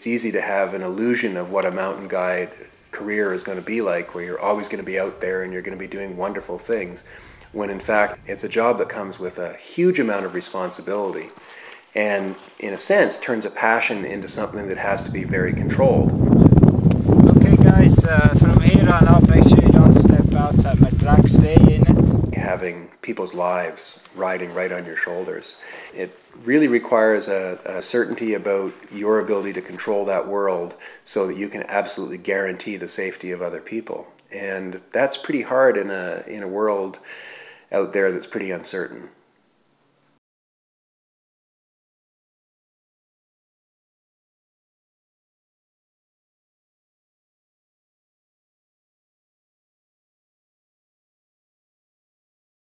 it's easy to have an illusion of what a mountain guide career is going to be like, where you're always going to be out there and you're going to be doing wonderful things, when in fact it's a job that comes with a huge amount of responsibility and, in a sense, turns a passion into something that has to be very controlled. Okay, guys, uh, Having people's lives riding right on your shoulders. It really requires a, a, certainty about your ability to control that world so that you can absolutely guarantee the safety of other people. And that's pretty hard in a, in a world out there that's pretty uncertain.